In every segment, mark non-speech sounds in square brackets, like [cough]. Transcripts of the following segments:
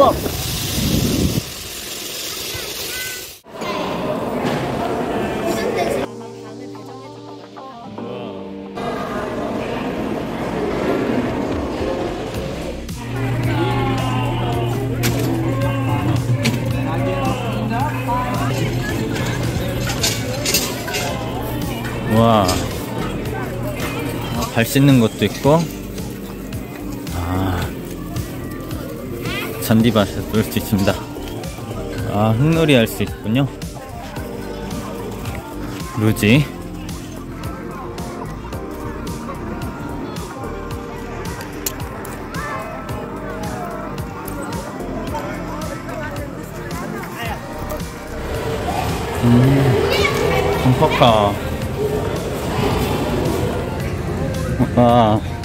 우와. 와. 아, 발 씻는 것도 있고. 잔디밭에서 놀 수 있습니다. 아, 흙놀이 할 수 있군요. 루지. 음, 컴퍼카. 와.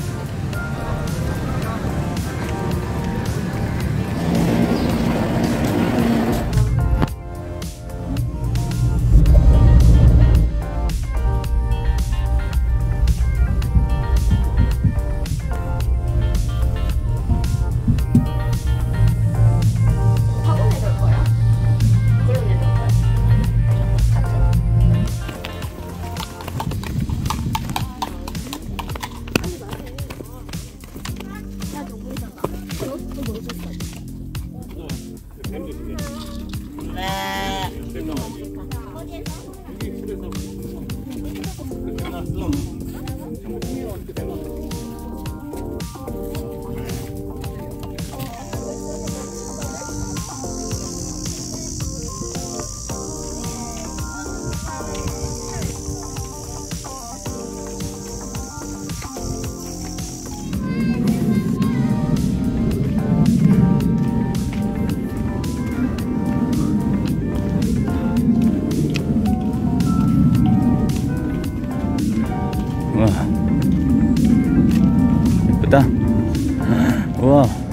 우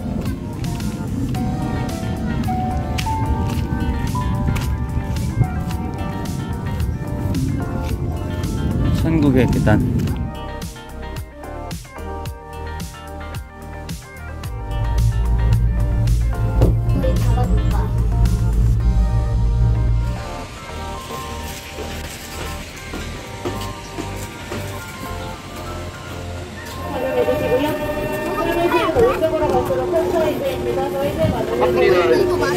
이거 맞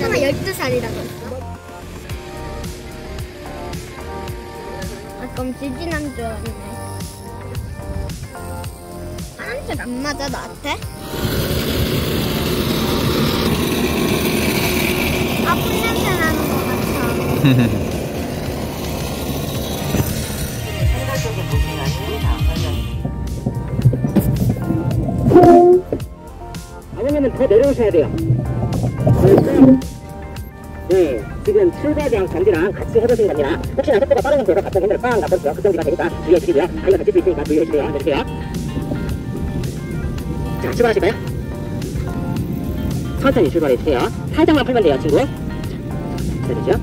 하나 12살이라고 했어. 아, 그럼 지진한 줄 알았네. 파란색 안 맞아, 나한테? 아픈 냄새 나는 것 같아. [laughs] 더 내려오셔야 돼요. 네, 지금 출발장 전지랑 같이 해보시는 겁니다. 혹시나 속도가 빠르면 돼서 갑자기 핸들을 빵. 그 정도가 되니까 주의해 주시고요. 다리가 다칠 수 있으니까 주의해 주세요. 내주세요. 자, 출발하실까요? 천천히 출발해 주세요. 살짝만 풀면 돼요, 친구. 자, 기다리죠.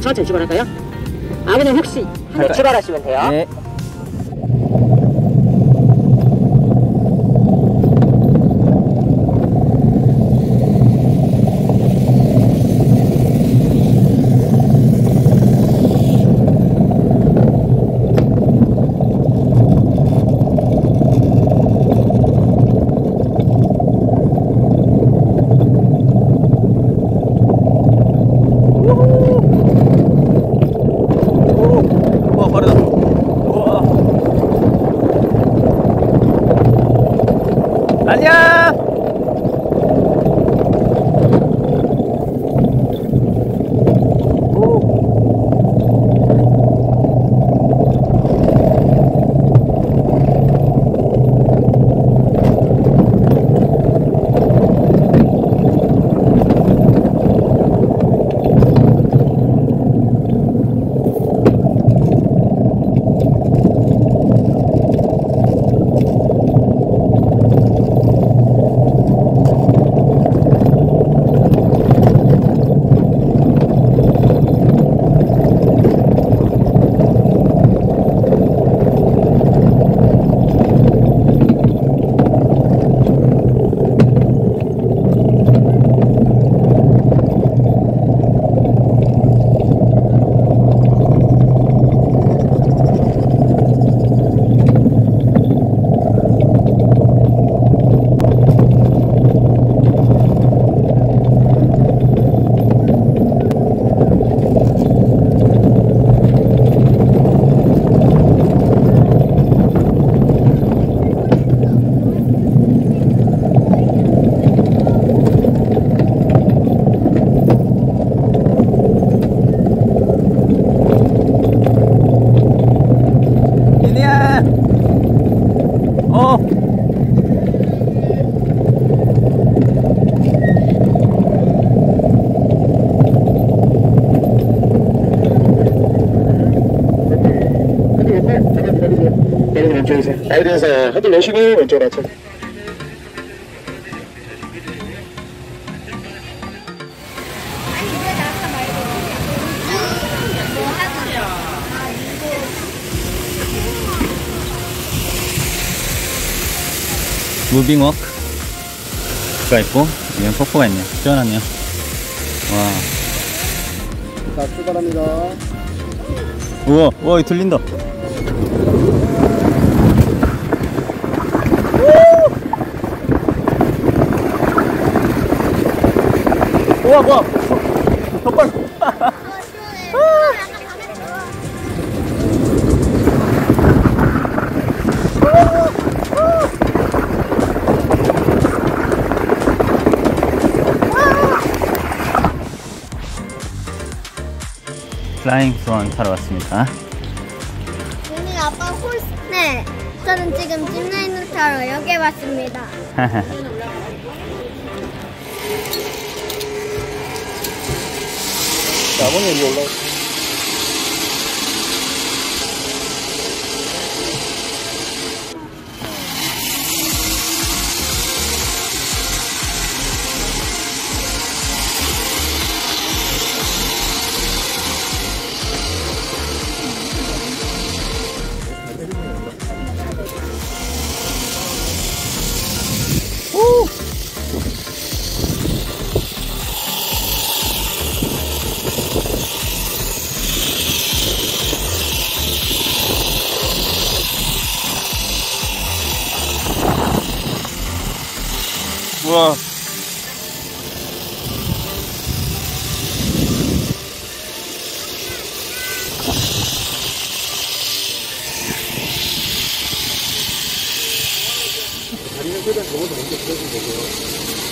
천천히 출발할까요? 아버님 혹시 한번 출발하시면 돼요. 네. 내리면 왼쪽이세요. 아이디에서 핸들 내쉬고 왼쪽으로 하죠. 무빙 워크가 있고 위에 폭포가 있네요. 시원하네요. 와. 자, 출발합니다. 우와, 우와, 이 들린다. 약간 밤에 좋아 플라잉 스완 타러 왔습니다. 아빠 홀스 네 저는 지금 타러 [laughs] 여기 왔습니다 자, 아버님 여기 올라. 우 와. 다리는 최대한 접어서 먼저 풀어주면 되고요.